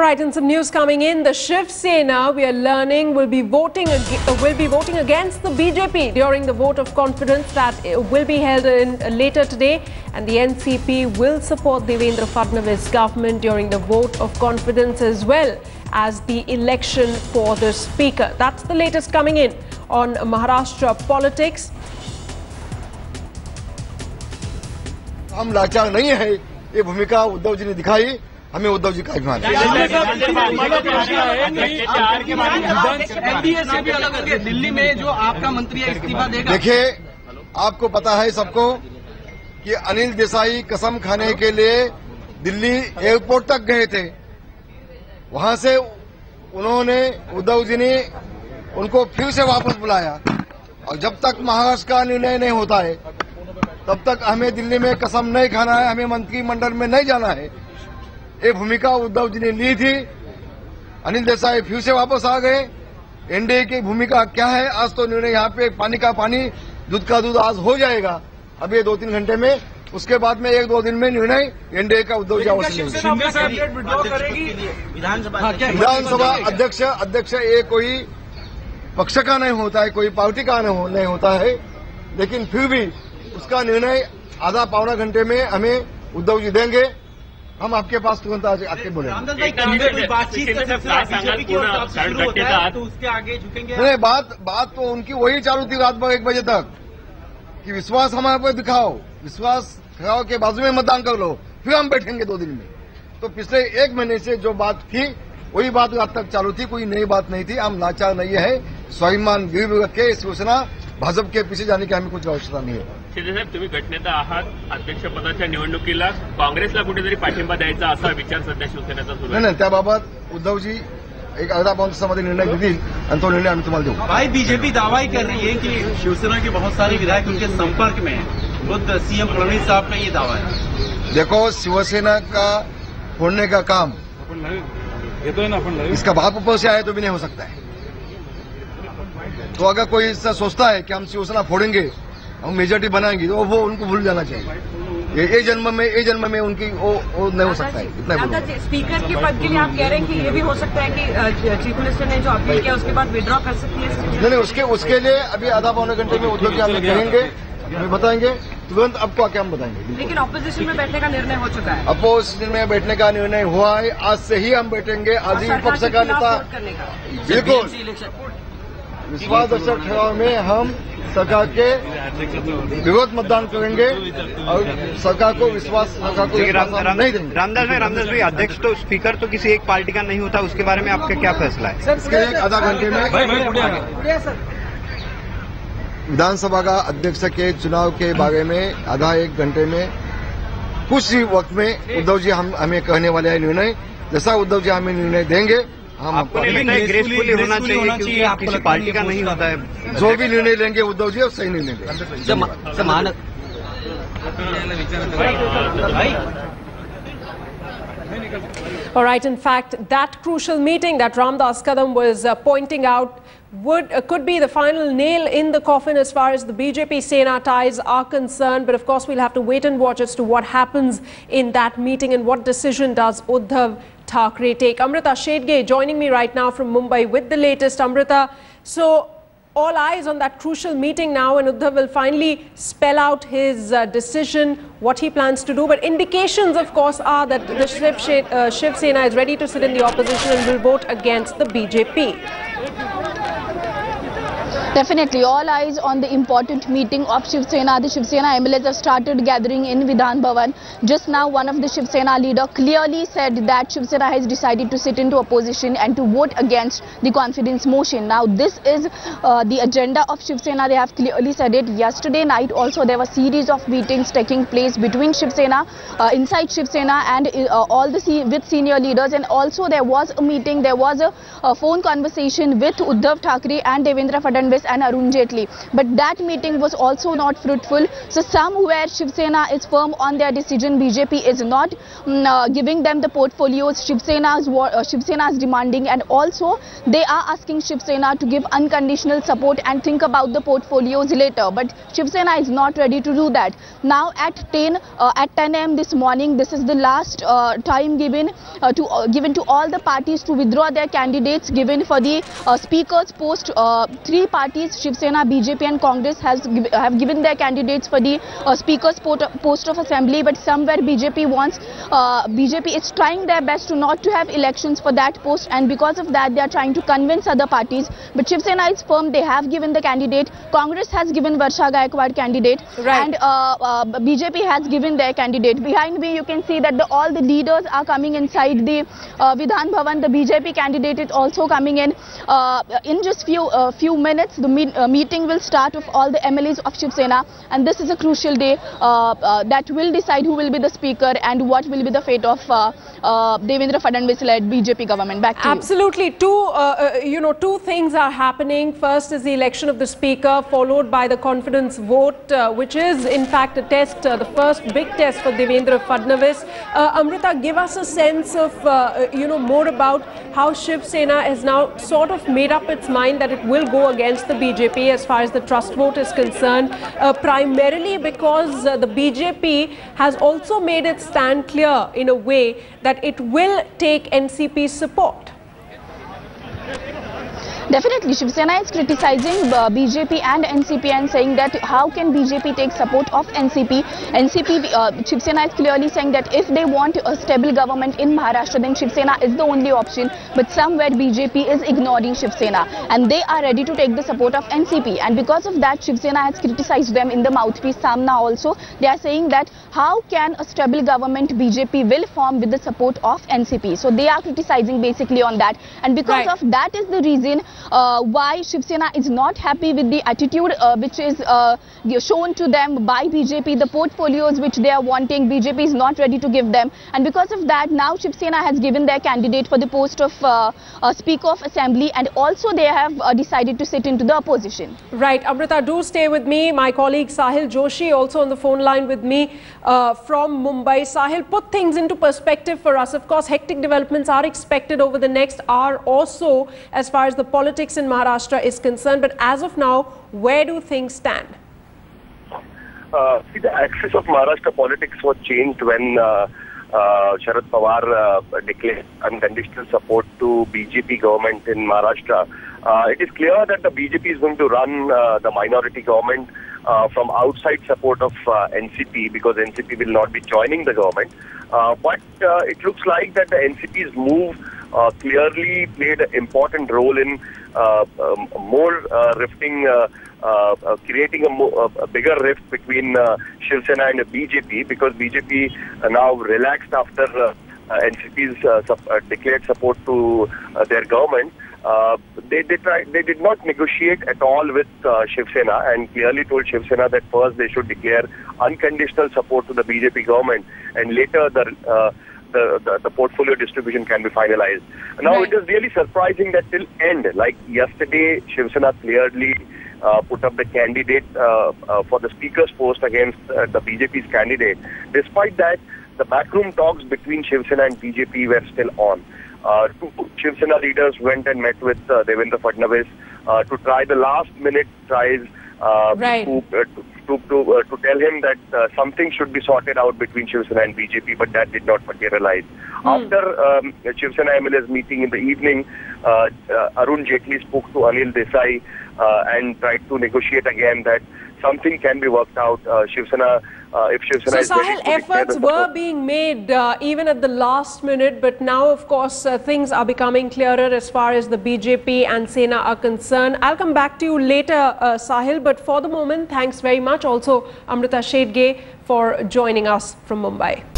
All right, and some news coming in. The Shiv Sena, we are learning, will be voting ag- uh, will be voting against the BJP during the vote of confidence that uh, will be held in, uh, later today. And the NCP will support Devendra Fadnavis government during the vote of confidence as well as the election for the speaker. That's the latest coming in on Maharashtra politics. हम लाचार नहीं है ये भूमिका उद्धव जी ने दिखाई हमें उद्धव जी का अभिमान है। एनडीए से भी अलग करके दिल्ली में जो आपका मंत्री है इस्तीफा देगा। देखिए आपको पता है सबको कि अनिल देसाई कसम खाने के लिए दिल्ली एयरपोर्ट तक गए थे। वहाँ से उन्होंने उद्धव जी ने उनको फिर से वापस बुलाया। और जब तक महाराष्ट्र का निर्णय नहीं होता है तब तक हमें दिल्ली में कसम नहीं खाना है हमें मंत्रिमंडल में नहीं जाना है। ये भूमिका उद्धव जी ने ली थी अनिल देसाई फिर से वापस आ गए एनडीए की भूमिका क्या है आज तो निर्णय यहाँ पे पानी का पानी दूध का दूध आज हो जाएगा अब ये दो तीन घंटे में उसके बाद में एक दो दिन में निर्णय एनडीए का उद्धव जी विधानसभा विधानसभा अध्यक्ष अध्यक्ष ये कोई पक्ष का नहीं होता है कोई पार्टी का नहीं हो- नहीं होता है लेकिन फिर भी उसका निर्णय आधा पौना घंटे में हमें उद्धव जी देंगे हम आपके पास तुरंत आज आके बोलेंगे। कोई बातचीत है तो उसके आगे झुकेंगे बात बात तो उनकी वही चालू थी रात भर एक बजे तक कि विश्वास हमारे पर दिखाओ विश्वास दिखाओ के बाजू में मतदान कर लो फिर हम बैठेंगे दो दिन में। तो पिछले एक महीने से जो बात थी वही बात रात तक चालू थी कोई नई बात नहीं थी हम लाचार नहीं है। स्वाभिमान गिरवी रख के शिवसेना भाजप के पीछे जाने की हमें कुछ आवश्यकता नहीं है। शिंदेसाहेब तुम्ही गटनेता आहात. अध्यक्षपदाच्या निवडणुकीला काँग्रेसला कुठेतरी पाठिंबा द्यायचा असा विचार सध्या शिवसेनेचा सुरू नाही आहे. नाही त्याबाबत उद्धवजी एक अर्धा पाऊन तासामध्ये निर्णय घेतील आणि तो निर्णय आम्ही तुम्हाला देऊ. भाई बीजेपी दावा ही कर रही है कि शिवसेना के बहुत सारे विधायक उनके संपर्क में हैं। खुद सीएम फडणवीस साहब का ये दावा है। देखो शिवसेना का फोड़ने का काम इसका बाप ऊपर से आया तो भी नहीं हो सकता है। तो अगर कोई ऐसा सोचता है कि हम शिवसेना फोड़ेंगे हम मेजोरिटी बनाएँगे तो वो उनको भूल जाना चाहिए। ये ये जन्म में ये जन्म में उनकी वो, वो नहीं हो सकता है इतना स्पीकर के पद के लिए आप कह रहे हैं कि ये भी हो सकता है कि चीफ मिनिस्टर ने जो अपील किया उसके बाद विड्रॉ कर सकती है? नहीं नहीं उसके उसके लिए अभी आधा पौने घंटे में जी हमें कहेंगे हमें बताएँगे तुरंत आपको आके हम बताएँगे लेकिन ऑपोजिशन में बैठने का निर्णय हो चुका है। अपोजिशन में बैठने का निर्णय हुआ है आज से ही हम बैठेंगे आज ही विपक्ष का नेता बिल्कुल। विश्वास दर्शक ठहराव में हम सरकार के विरोध मतदान करेंगे और सरकार को विश्वास सरकार को विश्वास राम, नहीं देंगे। रामदास भाई रामदास भाई अध्यक्ष तो स्पीकर तो किसी एक पार्टी का नहीं होता उसके बारे में आपका क्या फैसला है? इसके लिए आधा घंटे में विधानसभा का अध्यक्ष के चुनाव के बारे में आधा एक घंटे में कुछ ही वक्त में उद्धव जी हम हमें कहने वाले हैं निर्णय। जैसा उद्धव जी हमें निर्णय देंगे आपको आपको नहीं लगता है ग्रेसफुली होना चाहिए क्योंकि किसी पार्टी का नहीं होता है जो भी निर्णय लेंगे उद्धव जी वो सही निर्णय लेंगे All right. In fact, that crucial meeting that Ramdas Kadam was uh, pointing out would uh, could be the final nail in the coffin as far as the BJP Sena ties are concerned. But of course, we'll have to wait and watch as to what happens in that meeting and what decision does Uddhav Thackeray take. Amrita Shedge joining me right now from Mumbai with the latest. Amrita, so all eyes on that crucial meeting now, and Uddhav will finally spell out his uh, decision, what he plans to do. But indications, of course, are that the Shiv, uh, Shiv Sena is ready to sit in the opposition and will vote against the BJP. Definitely, all eyes on the important meeting of Shiv Sena. The Shiv Sena MLAs have started gathering in Vidhan Bhavan. Just now, one of the Shiv Sena leader clearly said that Shiv Sena has decided to sit into opposition and to vote against the confidence motion. Now, this is uh, the agenda of Shiv Sena. They have clearly said it. Yesterday night, also there were series of meetings taking place between Shiv Sena, uh, inside Shiv Sena, and uh, all the se- with senior leaders. And also there was a meeting. There was a, a phone conversation with Uddhav Thackeray and Devendra Fadnavis Fadnavis and Arun Jaitley. But that meeting was also not fruitful. So somewhere Shiv Sena is firm on their decision. BJP is not mm, uh, giving them the portfolios Shiv Sena is, uh, Shiv demanding and also they are asking Shiv Sena to give unconditional support and think about the portfolios later. But Shiv Sena is not ready to do that. Now at 10 uh, at 10 a.m. this morning, this is the last uh, time given uh, to uh, given to all the parties to withdraw their candidates given for the uh, speaker's post. Uh, three parties, Shiv Sena, BJP and Congress has have given their candidates for the uh, speaker's post, post of assembly, but somewhere BJP wants uh, BJP is trying their best to not to have elections for that post, and because of that, they are trying to convince other parties. But Shiv Sena is firm; they have given the candidate. Congress has given Varsha Gaikwad candidate, Right. and uh, uh, BJP has given their candidate. Behind me, you can see that the, all the leaders are coming inside the uh, Vidhan Bhavan. The BJP candidate is also coming in. Uh, in just few uh, few minutes, the uh, meeting will start of all the MLAs of Shiv Sena, and this is a crucial day uh, uh, that will decide who will be the speaker and what will be the fate of uh, uh, Devendra Fadnavis-led BJP government. Back to you. Absolutely. Two, uh, uh, you know, two things are happening. First is the election of the speaker, followed by the confidence vote, which is in fact a test, the first big test for Devendra Fadnavis. Amrita, give us a sense of, you know, more about how Shiv Sena has now sort of made up its mind that it will go against the BJP as far as the trust vote is concerned, uh, primarily because uh, the BJP has also made its stand clear in a way that it will take NCP support. Definitely, Shiv Sena is criticizing uh, BJP and NCP and saying that how can BJP take support of NCP? NCP, uh, Shiv Sena is clearly saying that if they want a stable government in Maharashtra, then Shiv Sena is the only option. But somewhere BJP is ignoring Shiv Sena and they are ready to take the support of NCP. And because of that, Shiv Sena has criticized them in the mouthpiece Samna also. They are saying that how can a stable government BJP will form with the support of NCP? So they are criticizing basically on that. And because Right. of that is the reason uh, why Shiv Sena is not happy with the attitude uh, which is uh, shown to them by BJP, the portfolios which they are wanting, BJP is not ready to give them. And because of that, now Shiv Sena has given their candidate for the post of uh, uh, Speaker of Assembly and also they have decided to sit into the opposition. Right, Amrita, do stay with me. My colleague Sahil Joshi also on the phone line with me from Mumbai. Sahil, put things into perspective for us. Of course, hectic developments are expected over the next hour or so as far as the politics in Maharashtra is concerned. But as of now, where do things stand? Uh, see, the axis of Maharashtra politics was changed when uh, uh, Sharad Pawar uh, declared unconditional support to BJP government in Maharashtra. Uh, it is clear that the BJP is going to run uh, the minority government from outside support of NCP because NCP will not be joining the government. But it looks like that the NCP's move clearly played an important role in more uh, rifting, uh, uh, uh, creating a, mo- a bigger rift between uh, Shiv Sena and BJP because BJP uh, now relaxed after uh, uh, NCP's uh, uh, declared support to uh, their government. Uh, they they tried they did not negotiate at all with uh, Shiv Sena and clearly told Shiv Sena that first they should declare unconditional support to the BJP government and later the uh, the, the, the portfolio distribution can be finalized. Now Right. it is really surprising that till end, like yesterday, Shiv Sena clearly uh, put up the candidate uh, uh, for the speaker's post against uh, the BJP's candidate. Despite that, the backroom talks between Shiv Sena and BJP were still on. Uh, two Shiv Sena leaders went and met with uh, Devendra Fadnavis uh, to try the last minute tries uh, Right. to, uh, to to to, uh, to tell him that uh, something should be sorted out between Shiv Sena and BJP, but that did not materialize. After um, Shiv Sena MLA's meeting in the evening, uh, uh, Arun Jaitley spoke to Anil Desai uh, and tried to negotiate again that something can be worked out. Uh, Shiv Sena, uh, if Shiv Sena So, Sahil, efforts were being made uh, even at the last minute, but now, of course, uh, things are becoming clearer as far as the BJP and Sena are concerned. I'll come back to you later, uh, Sahil, but for the moment, thanks very much also, Amrita Shedge, for joining us from Mumbai.